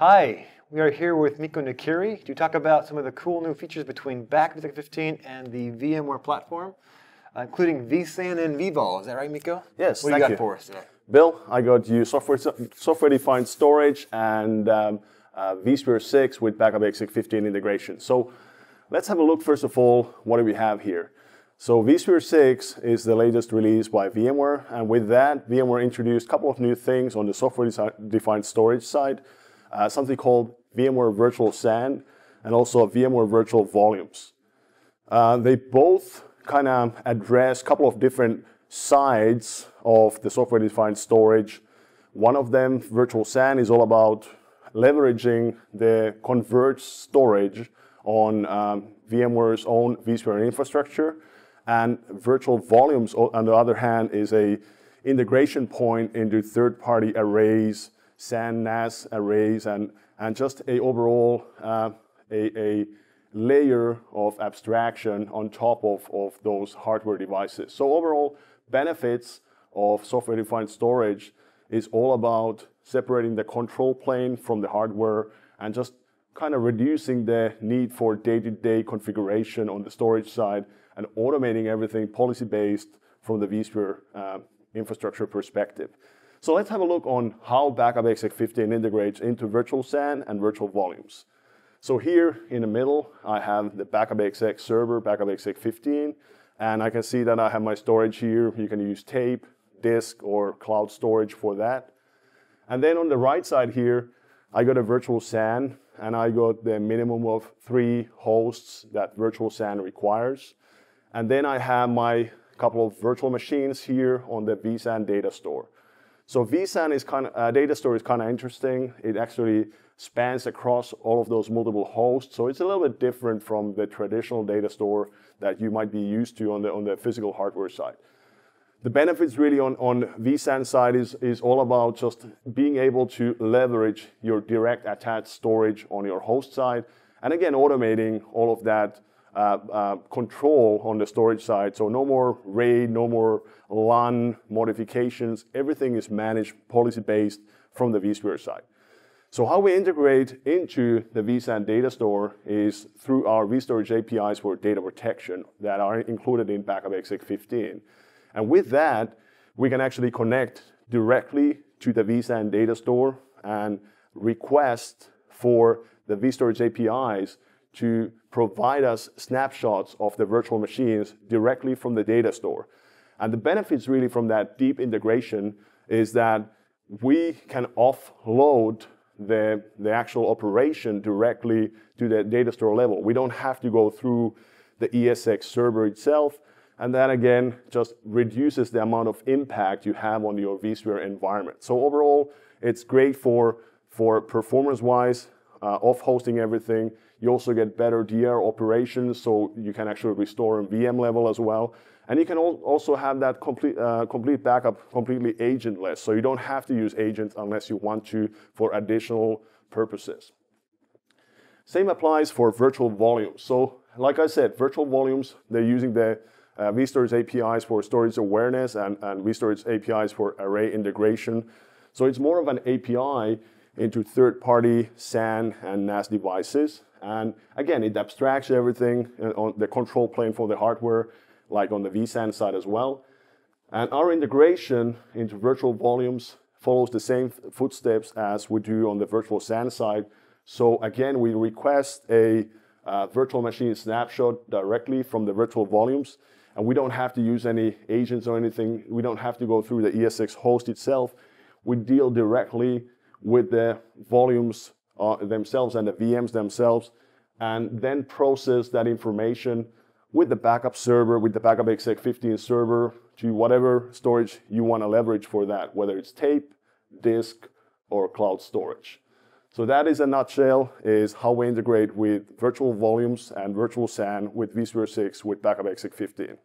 Hi, we are here with Miko Nakiri to talk about some of the cool new features between Backup Exec 15 and the VMware platform, uh, including vSAN and vVol. Is that right, Miko? Yes, what do you got you. for us today? Bill, I got you software software defined storage and um, uh, vSphere 6 with Backup Exec 15 integration. So let's have a look first of all, what do we have here? So vSphere 6 is the latest release by VMware, and with that, VMware introduced a couple of new things on the software-defined storage side, uh, something called VMware Virtual SAN, and also VMware Virtual Volumes. Uh, they both kind of address a couple of different sides of the software-defined storage. One of them, Virtual SAN, is all about leveraging the converged storage on um, VMware's own vSphere infrastructure and virtual volumes, on the other hand, is a integration point into third-party arrays, SAN NAS arrays, and, and just a overall uh, a, a layer of abstraction on top of, of those hardware devices. So overall, benefits of software-defined storage is all about separating the control plane from the hardware and just kind of reducing the need for day-to-day configuration on the storage side and automating everything policy-based from the vSphere uh, infrastructure perspective. So let's have a look on how Backup Exec 15 integrates into virtual SAN and virtual volumes. So here in the middle, I have the Backup Exec server, Backup Exec 15, and I can see that I have my storage here. You can use tape, disk, or cloud storage for that. And then on the right side here, I got a virtual SAN, and I got the minimum of three hosts that virtual SAN requires. And then I have my couple of virtual machines here on the vSAN data store. So vSAN is kind of, uh, data store is kind of interesting. It actually spans across all of those multiple hosts. So it's a little bit different from the traditional data store that you might be used to on the, on the physical hardware side. The benefits really on, on vSAN side is, is all about just being able to leverage your direct attached storage on your host side. And again, automating all of that Uh, uh, control on the storage side. So no more RAID, no more LUN modifications. Everything is managed policy-based from the vSphere side. So how we integrate into the vSAN data store is through our vStorage APIs for data protection that are included in Backup Exec 15. And with that, we can actually connect directly to the vSAN data store and request for the vStorage APIs to provide us snapshots of the virtual machines directly from the data store. And the benefits really from that deep integration is that we can offload the, the actual operation directly to the data store level. We don't have to go through the ESX server itself. And that again just reduces the amount of impact you have on your vSphere environment. So overall, it's great for, for performance-wise, uh, off hosting everything. You also get better DR operations, so you can actually restore in VM level as well. And you can also have that complete, uh, complete backup completely agentless, so you don't have to use agents unless you want to for additional purposes. Same applies for virtual volumes. So like I said, virtual volumes, they're using the uh, vStorage APIs for storage awareness and, and vStorage APIs for array integration. So it's more of an API into third-party SAN and NAS devices. And again, it abstracts everything on the control plane for the hardware, like on the vSAN side as well. And our integration into virtual volumes follows the same footsteps as we do on the virtual SAN side. So again, we request a uh, virtual machine snapshot directly from the virtual volumes. And we don't have to use any agents or anything. We don't have to go through the ESX host itself. We deal directly with the volumes uh, themselves and the VMs themselves, and then process that information with the backup server, with the backup exec15 server to whatever storage you want to leverage for that, whether it's tape, disk, or cloud storage. So that is a nutshell is how we integrate with virtual volumes and virtual SAN with vSphere 6 with Backup Exec 15.